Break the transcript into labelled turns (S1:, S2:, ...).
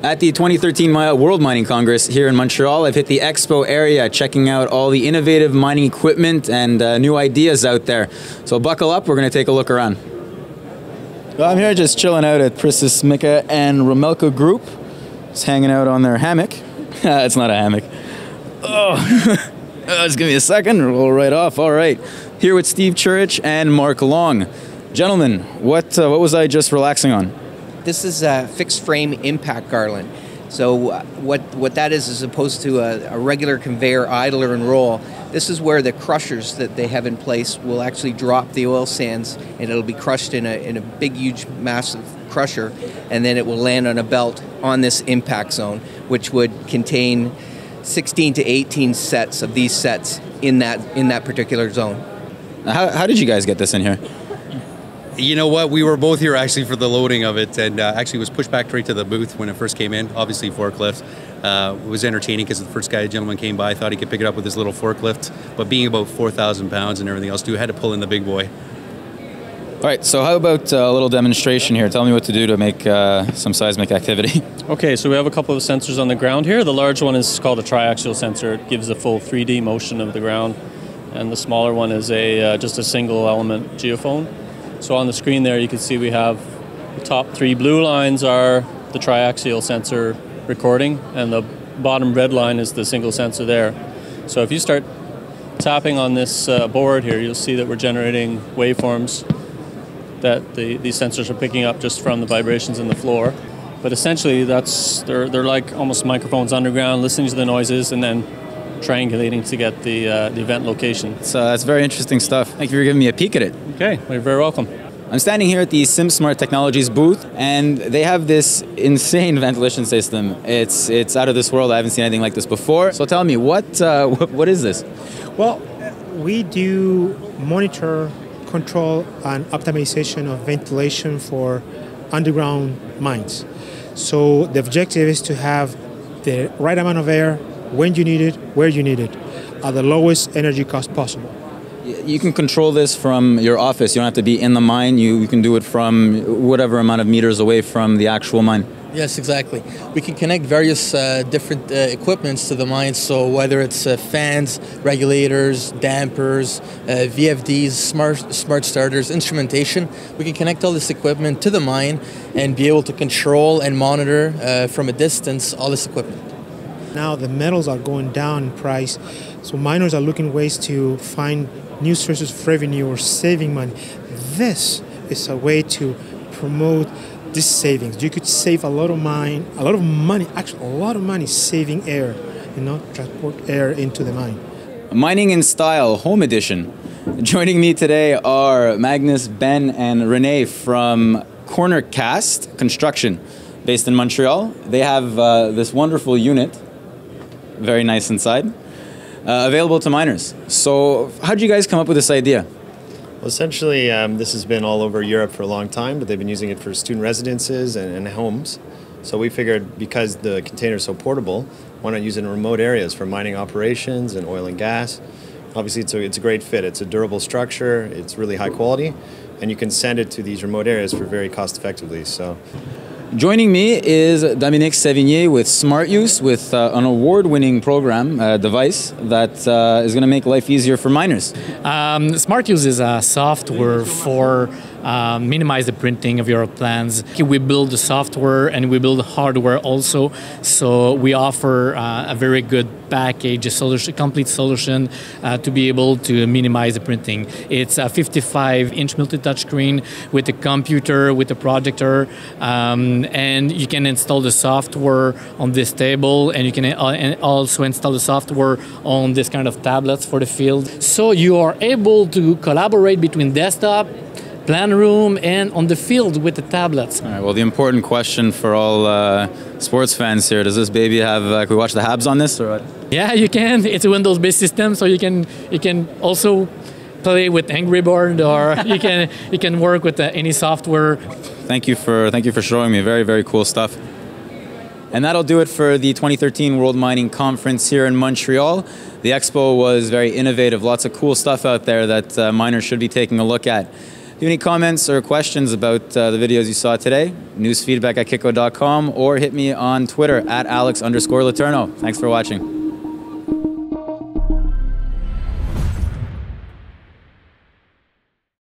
S1: At the 2013 World Mining Congress here in Montreal, I've hit the expo area checking out all the innovative mining equipment and uh, new ideas out there. So buckle up, we're going to take a look around. Well, I'm here just chilling out at Precismeca and Romelco Group, just hanging out on their hammock. it's not a hammock. Oh, just give me a second, roll right off. All right. Here with Steve Church and Mark Long. Gentlemen, what, uh, what was I just relaxing on?
S2: This is a fixed frame impact garland. So uh, what what that is, as opposed to a, a, regular conveyor idler and roll, this is where the crushers that they have in place will actually drop the oil sands, and it'll be crushed in a in a big, huge, massive crusher, and then it will land on a belt on this impact zone, which would contain 16 to 18 sets of these sets in that in that particular zone.
S1: How, how did you guys get this in here?
S3: You know what? We were both here actually for the loading of it, and uh, actually was pushed back right to the booth when it first came in. Obviously, forklift uh, was entertaining because the first guy, gentleman, came by, thought he could pick it up with his little forklift, but being about four thousand pounds and everything else, too, had to pull in the big boy.
S1: All right, so how about uh, a little demonstration here? Tell me what to do to make uh, some seismic activity.
S4: Okay, so we have a couple of sensors on the ground here. The large one is called a triaxial sensor. It gives the full 3D motion of the ground, and the smaller one is a uh, just a single element geophone. So on the screen there, you can see we have the top three blue lines are the triaxial sensor recording, and the bottom red line is the single sensor there. So if you start tapping on this uh, board here, you'll see that we're generating waveforms that the, these sensors are picking up just from the vibrations in the floor. But essentially, that's they're, they're like almost microphones underground, listening to the noises, and then triangulating to get the, uh, the event location.
S1: So that's very interesting stuff. Thank you for giving me a peek at it.
S4: Okay, you're very welcome.
S1: I'm standing here at the SimSmart Technologies booth, and they have this insane ventilation system. It's it's out of this world. I haven't seen anything like this before. So tell me, what uh, what is this?
S5: Well, we do monitor, control, and optimization of ventilation for underground mines. So the objective is to have the right amount of air when you need it, where you need it, at the lowest energy cost possible.
S1: You can control this from your office. You don't have to be in the mine. You, you can do it from whatever amount of meters away from the actual mine.
S6: Yes, exactly. We can connect various uh, different uh, equipments to the mine. So whether it's uh, fans, regulators, dampers, uh, VFDs, smart smart starters, instrumentation, we can connect all this equipment to the mine and be able to control and monitor uh, from a distance all this equipment.
S5: Now the metals are going down in price, so miners are looking ways to find new sources of revenue or saving money. This is a way to promote these savings. You could save a lot of mine, a lot of money, actually a lot of money saving air, you know, transport air into the mine.
S1: Mining in Style Home Edition. Joining me today are Magnus, Ben, and Renee from Corner Cast Construction, based in Montreal. They have uh, this wonderful unit very nice inside, uh, available to miners. So, how did you guys come up with this idea?
S7: Well, essentially, um, this has been all over Europe for a long time, but they've been using it for student residences and, and homes. So we figured because the container is so portable, why not use it in remote areas for mining operations and oil and gas? Obviously, it's a, it's a great fit. It's a durable structure. It's really high quality, and you can send it to these remote areas for very cost effectively. So
S1: Joining me is Dominique Savigny with Smart Use, with uh, an award-winning program uh, device that uh, is going to make life easier for miners.
S8: Um, Smart Use is a software for uh, minimize the printing of your plans. We build the software and we build the hardware also. So we offer uh, a very good package, a solution, complete solution uh, to be able to minimize the printing. It's a 55 inch multi-touch screen with a computer, with a projector, um, and you can install the software on this table and you can uh, also install the software on this kind of tablets for the field. So you are able to collaborate between desktop plan room and on the field with the tablets.
S1: All right, well, the important question for all uh, sports fans here does this baby have, uh, can we watch the Habs on this? or what?
S8: Yeah, you can. It's a Windows based system, so you can, you can also play with Angry Bird or you can, you can work with uh, any software.
S1: Thank you, for, thank you for showing me. Very, very cool stuff. And that'll do it for the 2013 World Mining Conference here in Montreal. The expo was very innovative, lots of cool stuff out there that uh, miners should be taking a look at. You have any comments or questions about uh, the videos you saw today, newsfeedback at kitco.com or hit me on Twitter at alex underscore Letourneau. Thanks for watching.